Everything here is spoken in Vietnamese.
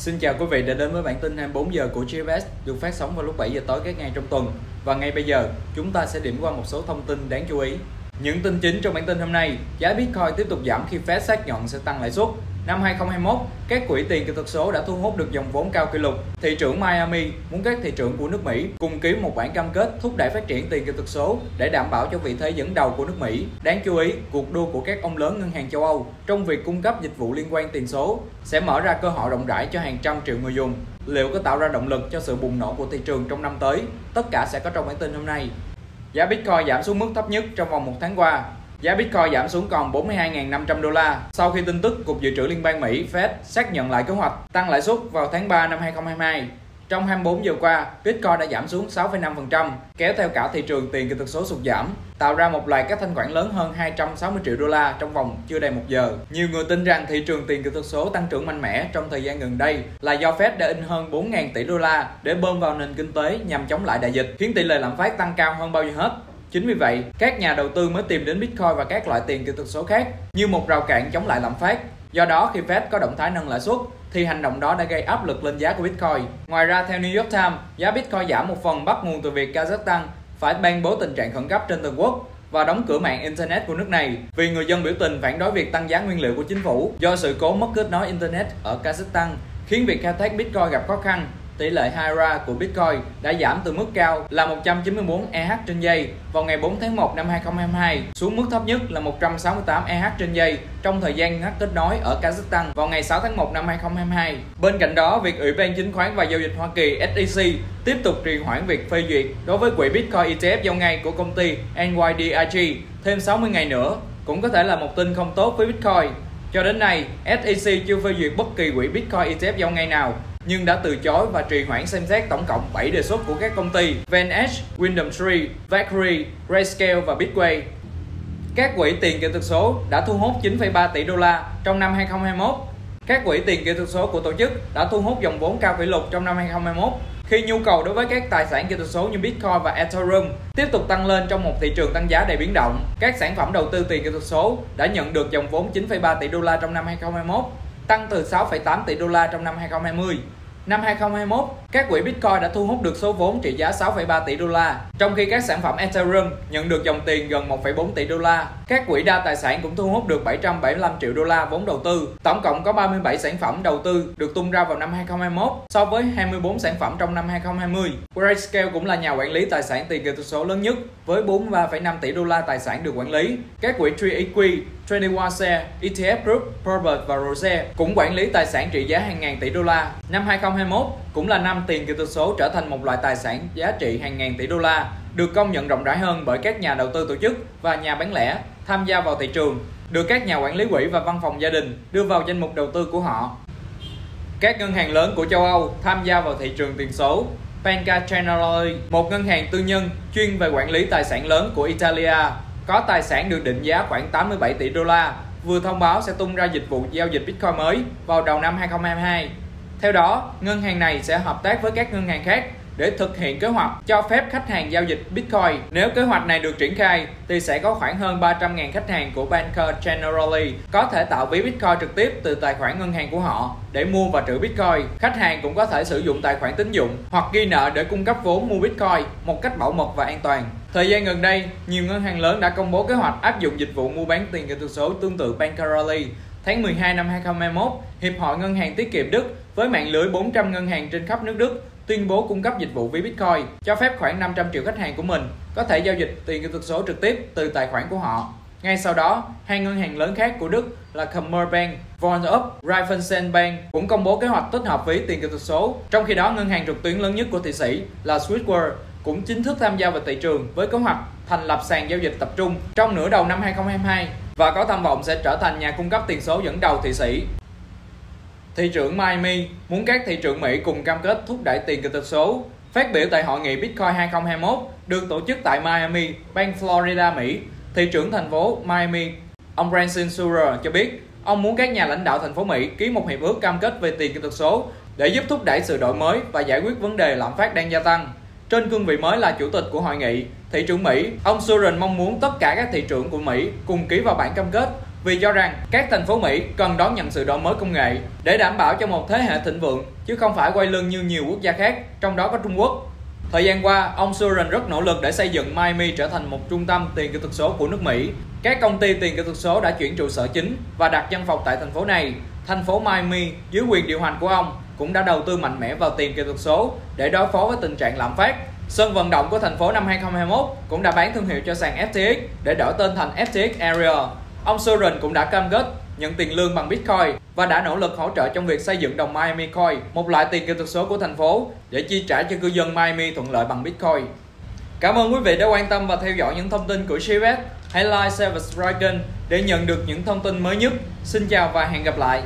Xin chào quý vị đã đến với bản tin 24 giờ của GFS được phát sóng vào lúc 7 giờ tối các ngày trong tuần. Và ngay bây giờ, chúng ta sẽ điểm qua một số thông tin đáng chú ý. Những tin chính trong bản tin hôm nay, giá Bitcoin tiếp tục giảm khi Fed xác nhận sẽ tăng lãi suất. Năm 2021, các quỹ tiền kỹ thuật số đã thu hút được dòng vốn cao kỷ lục. Thị trưởng Miami muốn các thị trưởng của nước Mỹ cùng ký một bản cam kết thúc đẩy phát triển tiền kỹ thuật số để đảm bảo cho vị thế dẫn đầu của nước Mỹ. Đáng chú ý, cuộc đua của các ông lớn ngân hàng châu Âu trong việc cung cấp dịch vụ liên quan tiền số sẽ mở ra cơ hội rộng rãi cho hàng trăm triệu người dùng. Liệu có tạo ra động lực cho sự bùng nổ của thị trường trong năm tới? Tất cả sẽ có trong bản tin hôm nay. Giá Bitcoin giảm xuống mức thấp nhất trong vòng một tháng qua. Giá Bitcoin giảm xuống còn 42.500 đô la sau khi tin tức Cục Dự trữ Liên bang Mỹ, Fed xác nhận lại kế hoạch tăng lãi suất vào tháng 3 năm 2022. Trong 24 giờ qua, Bitcoin đã giảm xuống 6,5%, kéo theo cả thị trường tiền kỹ thuật số sụt giảm, tạo ra một loạt các thanh khoản lớn hơn 260 triệu đô la trong vòng chưa đầy một giờ. Nhiều người tin rằng thị trường tiền kỹ thuật số tăng trưởng mạnh mẽ trong thời gian gần đây là do Fed đã in hơn 4.000 tỷ đô la để bơm vào nền kinh tế nhằm chống lại đại dịch, khiến tỷ lệ lạm phát tăng cao hơn bao giờ hết. Chính vì vậy, các nhà đầu tư mới tìm đến Bitcoin và các loại tiền kỹ thuật số khác như một rào cản chống lại lạm phát. Do đó, khi Fed có động thái nâng lãi suất, thì hành động đó đã gây áp lực lên giá của Bitcoin. Ngoài ra, theo New York Times, giá Bitcoin giảm một phần bắt nguồn từ việc Kazakhstan phải ban bố tình trạng khẩn cấp trên toàn quốc và đóng cửa mạng Internet của nước này vì người dân biểu tình phản đối việc tăng giá nguyên liệu của chính phủ do sự cố mất kết nối Internet ở Kazakhstan khiến việc khai thác Bitcoin gặp khó khăn tỷ lệ HIRA của Bitcoin đã giảm từ mức cao là 194 EH trên giây vào ngày 4 tháng 1 năm 2022 xuống mức thấp nhất là 168 EH trên giây trong thời gian ngắt kết nối ở Kazakhstan vào ngày 6 tháng 1 năm 2022. Bên cạnh đó, việc Ủy ban Chứng khoán và Giao dịch Hoa Kỳ SEC tiếp tục trì hoãn việc phê duyệt đối với quỹ Bitcoin ETF giao ngay của công ty NYDIG thêm 60 ngày nữa cũng có thể là một tin không tốt với Bitcoin. Cho đến nay, SEC chưa phê duyệt bất kỳ quỹ Bitcoin ETF giao ngay nào nhưng đã từ chối và trì hoãn xem xét tổng cộng 7 đề xuất của các công ty VanEck, Wyndham Tree, Valkyrie, Grayscale và Bitway. Các quỹ tiền kỹ thuật số đã thu hút 9,3 tỷ đô la trong năm 2021. Các quỹ tiền kỹ thuật số của tổ chức đã thu hút dòng vốn cao kỷ lục trong năm 2021 khi nhu cầu đối với các tài sản kỹ thuật số như Bitcoin và Ethereum tiếp tục tăng lên trong một thị trường tăng giá đầy biến động. Các sản phẩm đầu tư tiền kỹ thuật số đã nhận được dòng vốn 9,3 tỷ đô la trong năm 2021 tăng từ 6,8 tỷ đô la trong năm 2020. Năm 2021, các quỹ Bitcoin đã thu hút được số vốn trị giá 6,3 tỷ đô la, trong khi các sản phẩm Ethereum nhận được dòng tiền gần 1,4 tỷ đô la. Các quỹ đa tài sản cũng thu hút được 775 triệu đô la vốn đầu tư. Tổng cộng có 37 sản phẩm đầu tư được tung ra vào năm 2021 so với 24 sản phẩm trong năm 2020. Grayscale cũng là nhà quản lý tài sản tiền kỹ thuật số lớn nhất với 43,5 tỷ đô la tài sản được quản lý. Các quỹ TreeEQ 21 Share, ETF Group, Probert và Rose cũng quản lý tài sản trị giá hàng ngàn tỷ đô la. Năm 2021 cũng là năm tiền kỹ thuật số trở thành một loại tài sản giá trị hàng ngàn tỷ đô la, được công nhận rộng rãi hơn bởi các nhà đầu tư tổ chức và nhà bán lẻ tham gia vào thị trường, được các nhà quản lý quỹ và văn phòng gia đình đưa vào danh mục đầu tư của họ. Các ngân hàng lớn của châu Âu tham gia vào thị trường tiền số. Banca Generali, một ngân hàng tư nhân chuyên về quản lý tài sản lớn của Italia, có tài sản được định giá khoảng 87 tỷ đô la, vừa thông báo sẽ tung ra dịch vụ giao dịch Bitcoin mới vào đầu năm 2022. Theo đó, ngân hàng này sẽ hợp tác với các ngân hàng khác để thực hiện kế hoạch cho phép khách hàng giao dịch Bitcoin. Nếu kế hoạch này được triển khai, thì sẽ có khoảng hơn 300.000 khách hàng của Banker Generali có thể tạo ví Bitcoin trực tiếp từ tài khoản ngân hàng của họ để mua và trữ Bitcoin. Khách hàng cũng có thể sử dụng tài khoản tín dụng hoặc ghi nợ để cung cấp vốn mua Bitcoin một cách bảo mật và an toàn. Thời gian gần đây, nhiều ngân hàng lớn đã công bố kế hoạch áp dụng dịch vụ mua bán tiền kỹ thuật số tương tự Bankerally. Tháng 12 năm 2021, Hiệp hội Ngân hàng Tiết kiệm Đức với mạng lưới 400 ngân hàng trên khắp nước Đức tuyên bố cung cấp dịch vụ ví Bitcoin, cho phép khoảng 500 triệu khách hàng của mình có thể giao dịch tiền kỹ thuật số trực tiếp từ tài khoản của họ. Ngay sau đó, hai ngân hàng lớn khác của Đức là Commerzbank, Vonop, Raiffeisen Bank cũng công bố kế hoạch tích hợp ví tiền kỹ thuật số. Trong khi đó, ngân hàng trực tuyến lớn nhất của Thụy Sĩ là Swissquote cũng chính thức tham gia vào thị trường với kế hoạch thành lập sàn giao dịch tập trung trong nửa đầu năm 2022 và có tham vọng sẽ trở thành nhà cung cấp tiền số dẫn đầu thị Sĩ. Thị trưởng Miami muốn các thị trưởng Mỹ cùng cam kết thúc đẩy tiền kỹ thuật số. Phát biểu tại hội nghị Bitcoin 2021 được tổ chức tại Miami, bang Florida, Mỹ, thị trưởng thành phố Miami, ông Branson Surer cho biết ông muốn các nhà lãnh đạo thành phố Mỹ ký một hiệp ước cam kết về tiền kỹ thuật số để giúp thúc đẩy sự đổi mới và giải quyết vấn đề lạm phát đang gia tăng. Trên cương vị mới là chủ tịch của hội nghị, thị trưởng Mỹ, ông Surin mong muốn tất cả các thị trưởng của Mỹ cùng ký vào bản cam kết vì cho rằng các thành phố Mỹ cần đón nhận sự đổi mới công nghệ để đảm bảo cho một thế hệ thịnh vượng chứ không phải quay lưng như nhiều quốc gia khác, trong đó có Trung Quốc. Thời gian qua, ông Surin rất nỗ lực để xây dựng Miami trở thành một trung tâm tiền kỹ thuật số của nước Mỹ. Các công ty tiền kỹ thuật số đã chuyển trụ sở chính và đặt văn phòng tại thành phố này. Thành phố Miami dưới quyền điều hành của ông cũng đã đầu tư mạnh mẽ vào tiền kỹ thuật số để đối phó với tình trạng lạm phát. Sân vận động của thành phố năm 2021 cũng đã bán thương hiệu cho sàn FTX để đổi tên thành FTX Area. Ông Soren cũng đã cam kết nhận tiền lương bằng Bitcoin và đã nỗ lực hỗ trợ trong việc xây dựng đồng Miami Coin, một loại tiền kỹ thuật số của thành phố để chi trả cho cư dân Miami thuận lợi bằng Bitcoin. Cảm ơn quý vị đã quan tâm và theo dõi những thông tin của Shivet. Hãy like, share và subscribe kênh để nhận được những thông tin mới nhất. Xin chào và hẹn gặp lại.